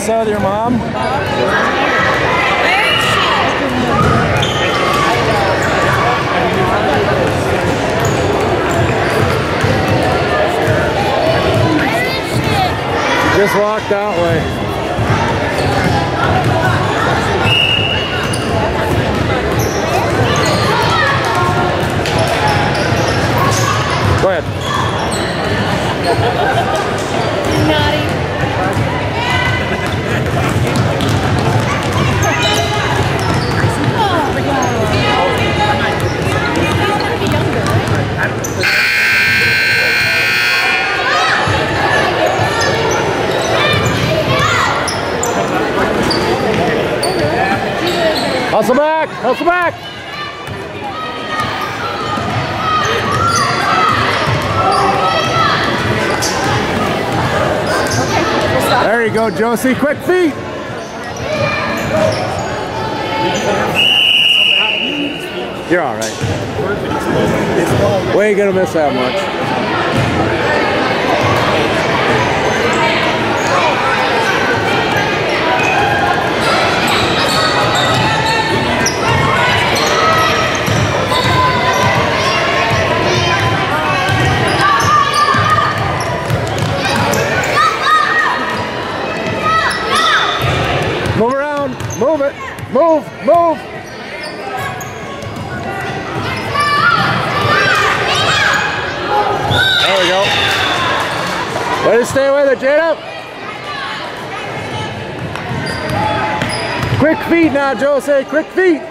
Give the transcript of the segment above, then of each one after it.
Melissa with your mom? Just walk that way. Go ahead. Hustle back! Hustle back! There you go, Josie. Quick feet. You're all right. We ain't gonna miss that much. Move around. Move. Move. There we go. Way to stay with it, Jada. Quick feet now, Jose. Quick feet.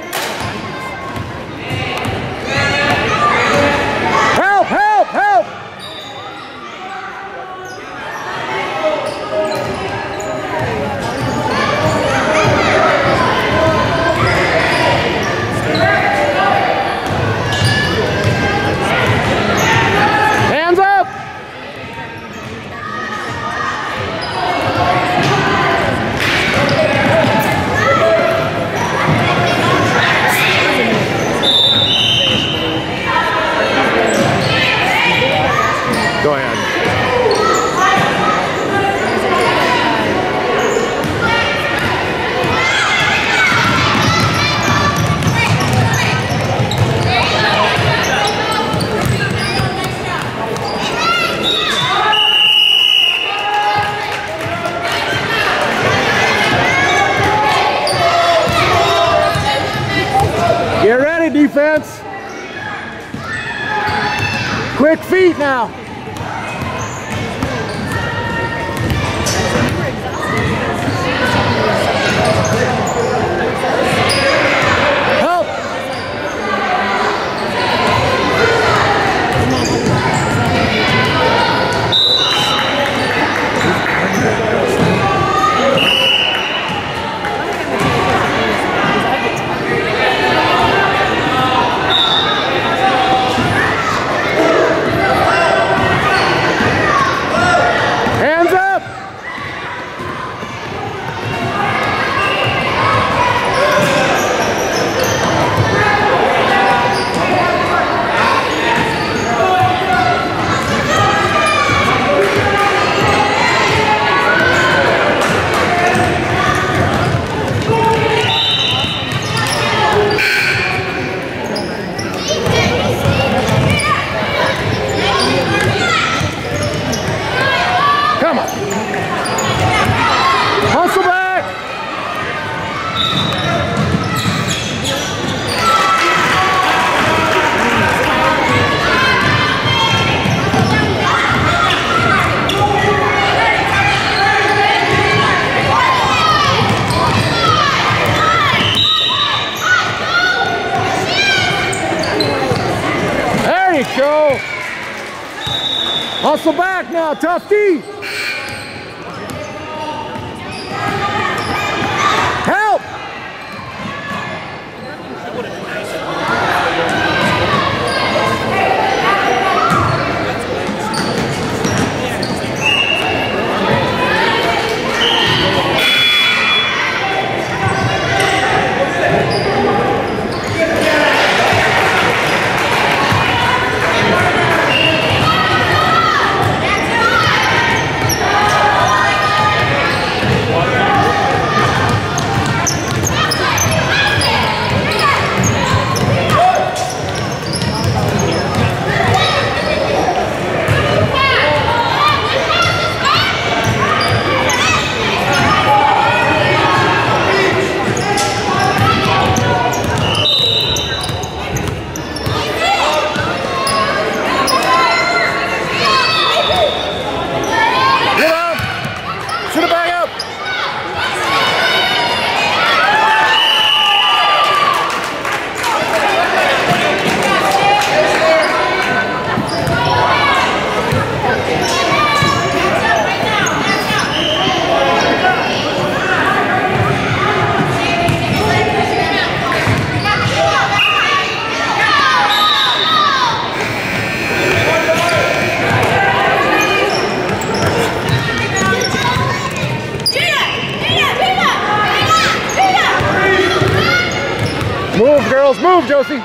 Move, Josie.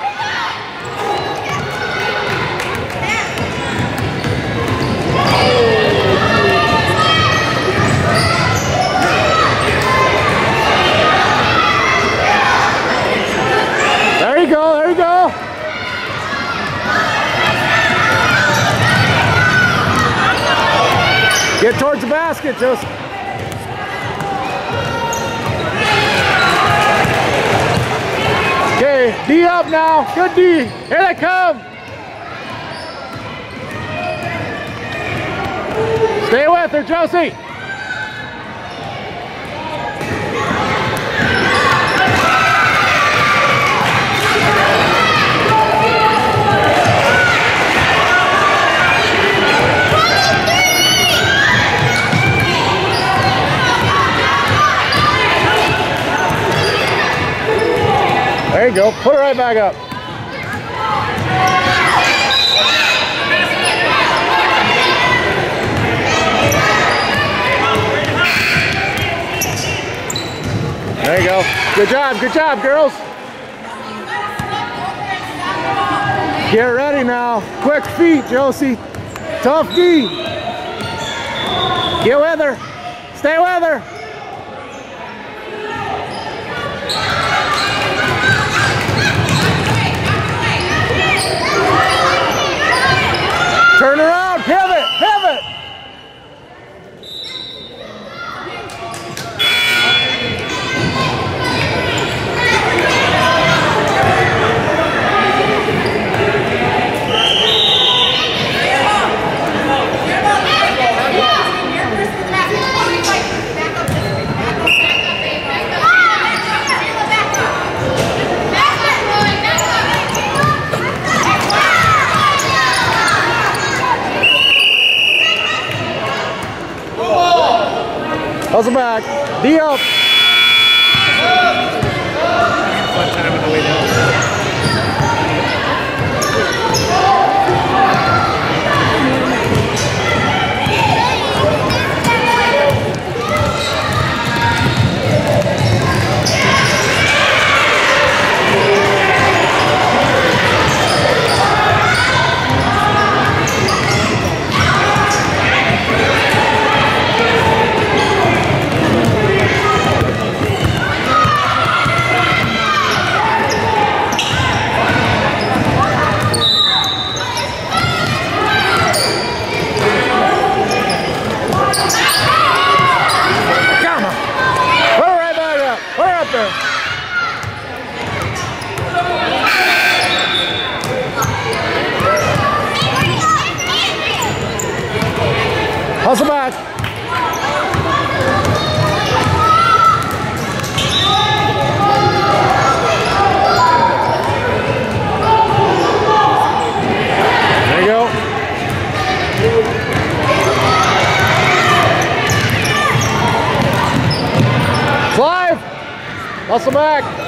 There you go, there you go. Get towards the basket, Joseph. Good. Here they come. Stay with her, Josie. There you go. Put it right back up. There you go. Good job. Good job, girls. Get ready now. Quick feet, Josie. Tough D. Get with her. Stay with her. Turn Hustle back. D up. Hustle back.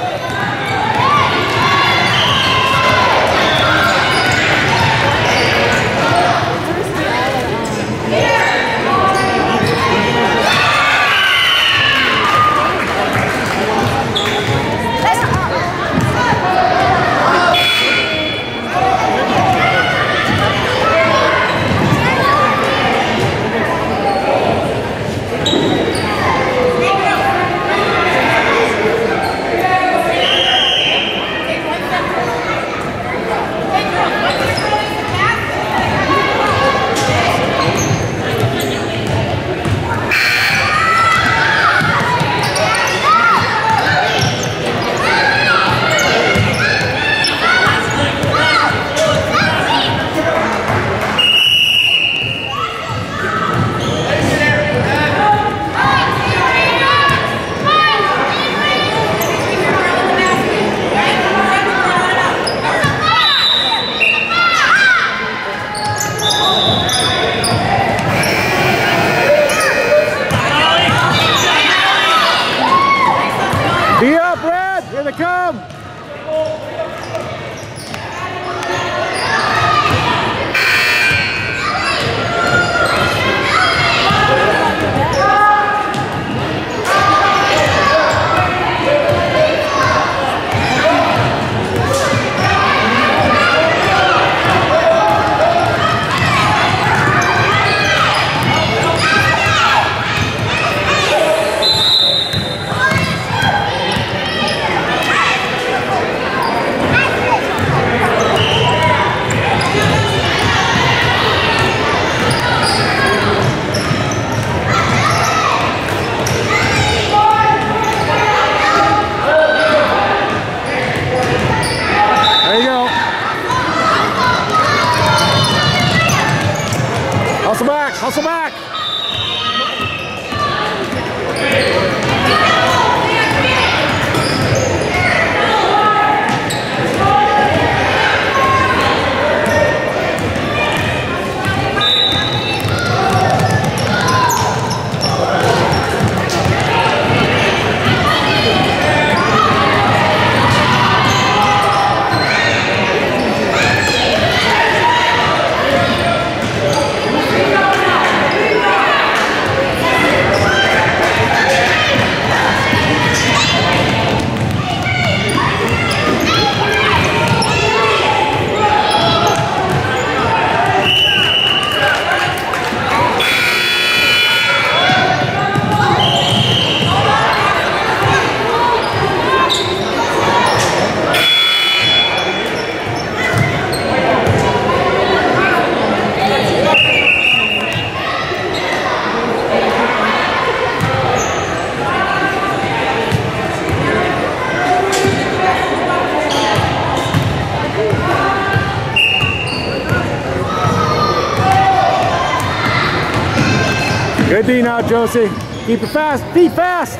Good D now, Josie. Keep it fast. Feet fast.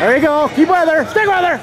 There you go. Keep weather. Stick with her.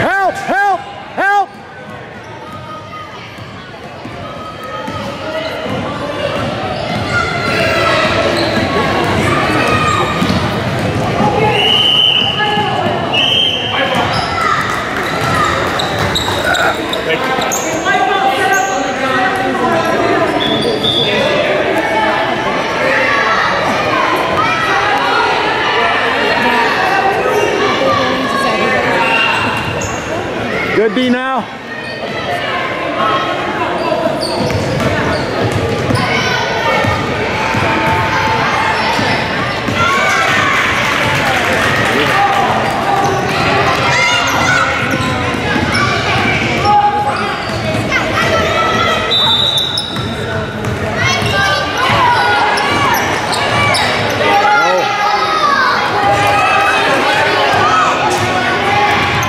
Help! Help! Help! D now.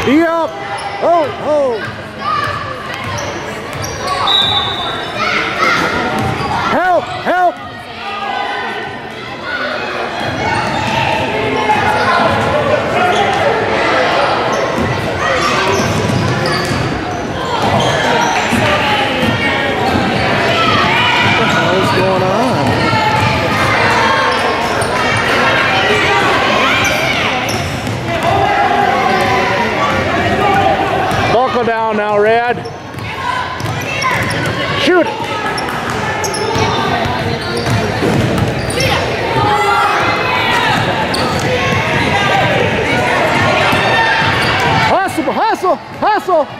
D up. Oh, oh. Help, help. What the hell is going on? Buckle down now, Red. Shoot. Hustle, hustle, hustle.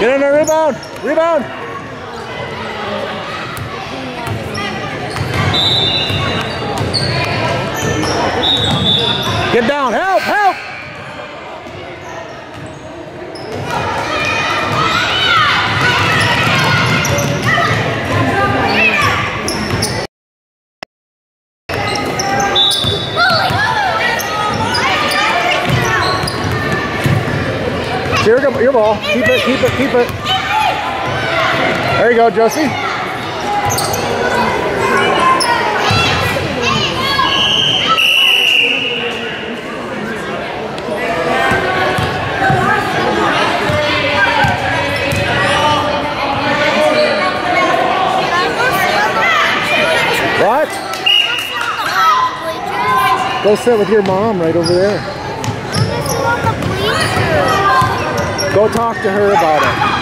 Get in there, rebound. Get down, help, help. Your, your ball. Keep it, keep it, keep it. There you go, Josie. What? Go sit with your mom right over there. Go talk to her about it.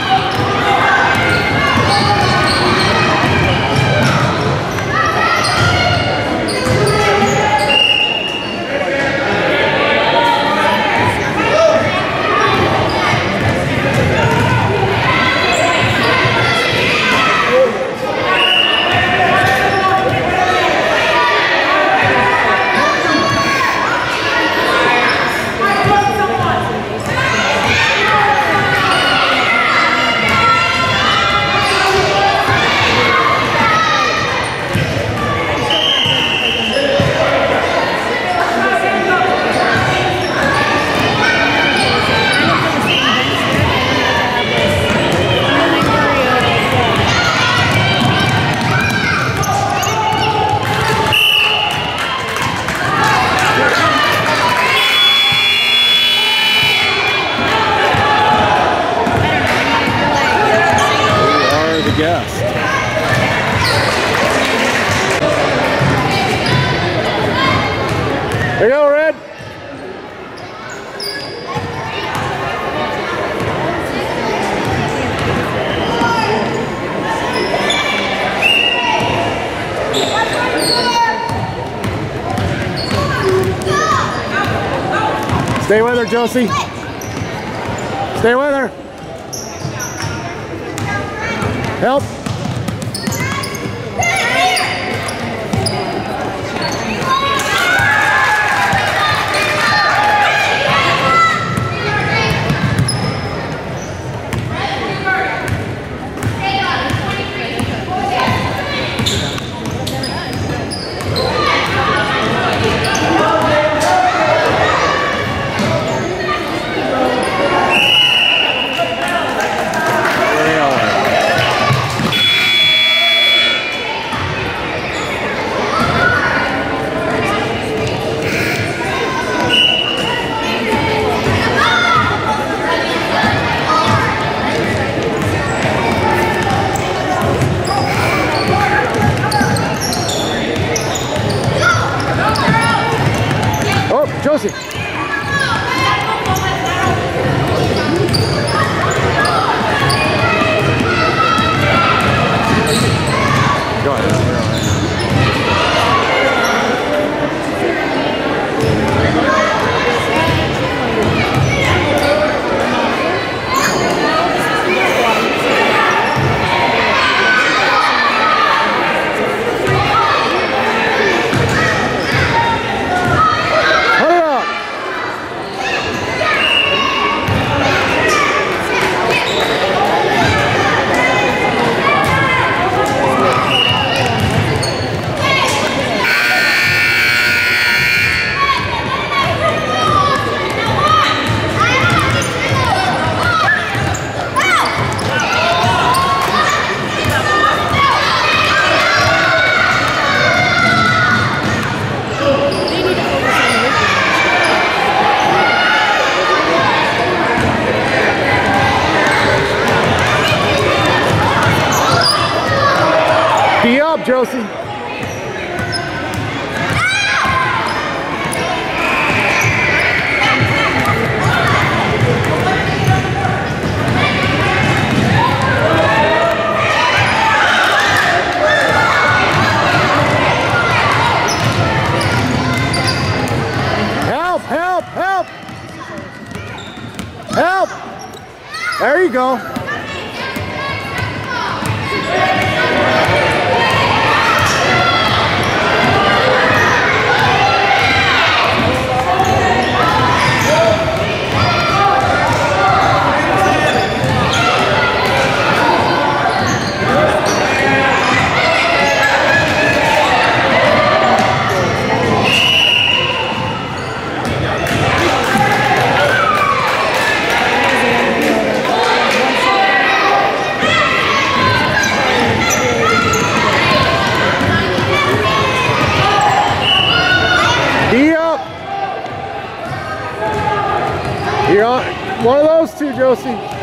Stay with her. Help. Josie. Help, help, help. Help. There you go. D up. You're on one of those two, Josie.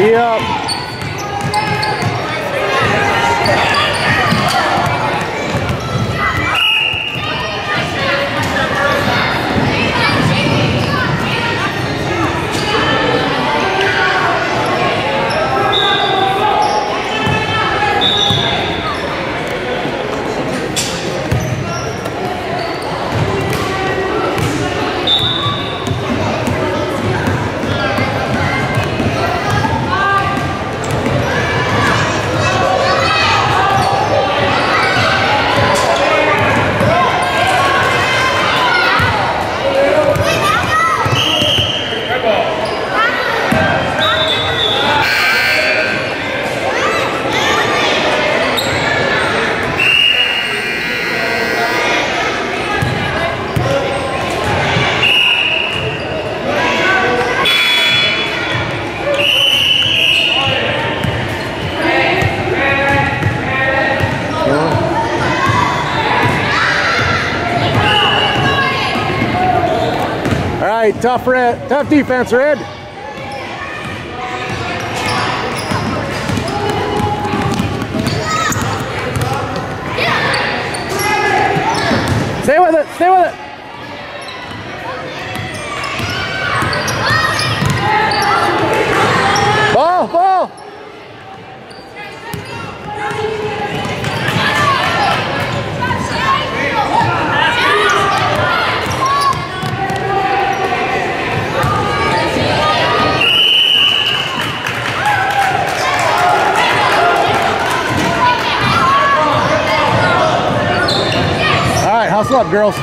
D Tough red, tough defense, red. Stay with it, stay with it. Ball, ball. Hustle up, girls.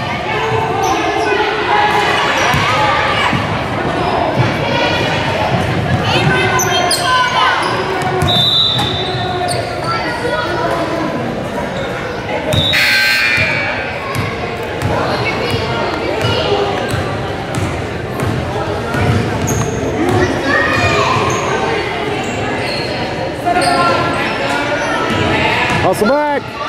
Hustle back.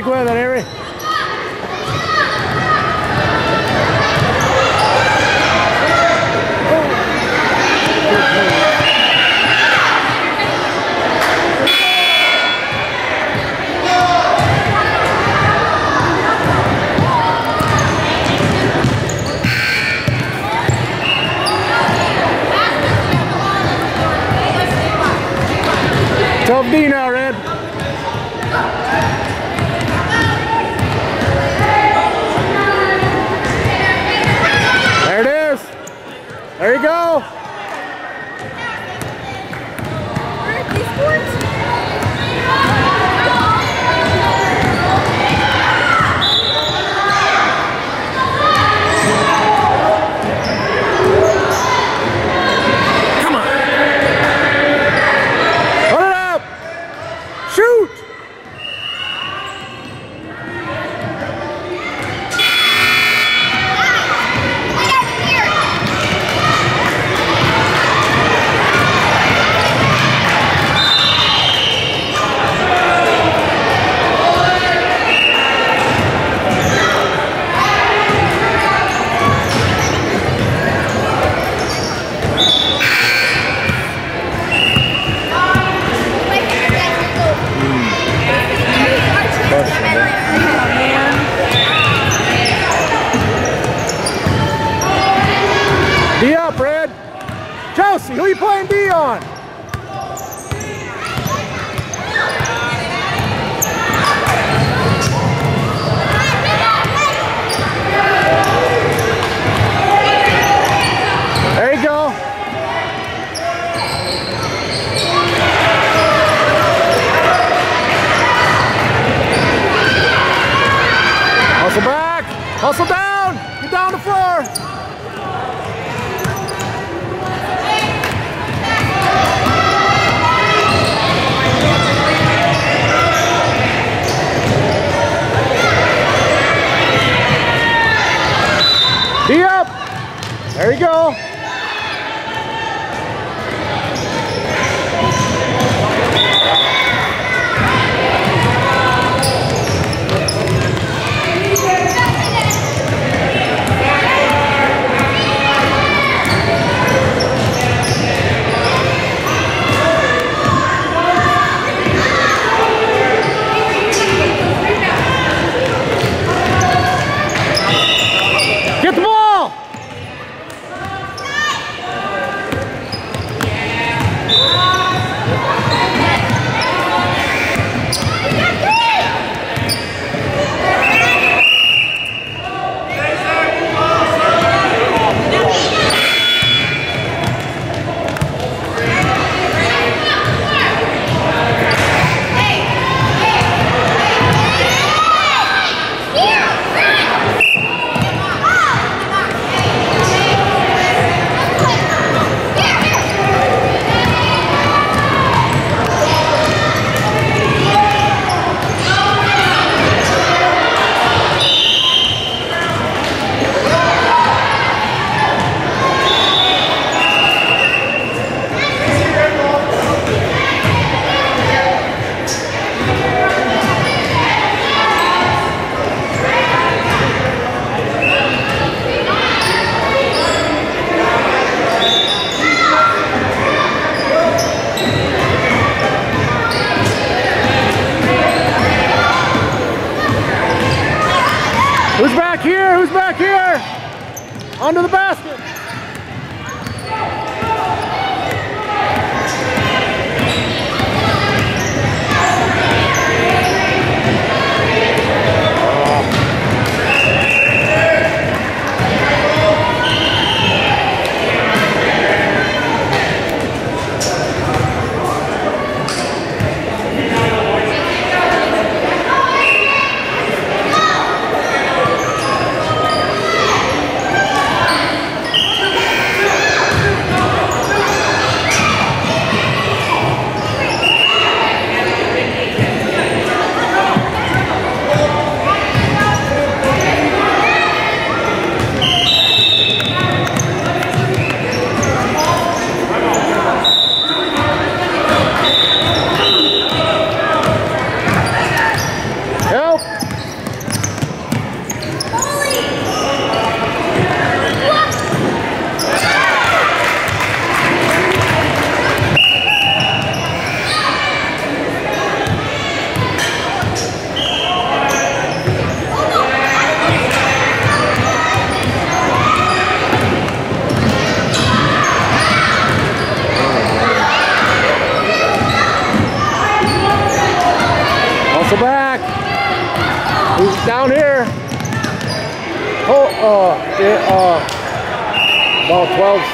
stick with it, Avery. Tough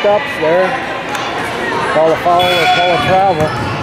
12 steps there. Call a follow or call a travel.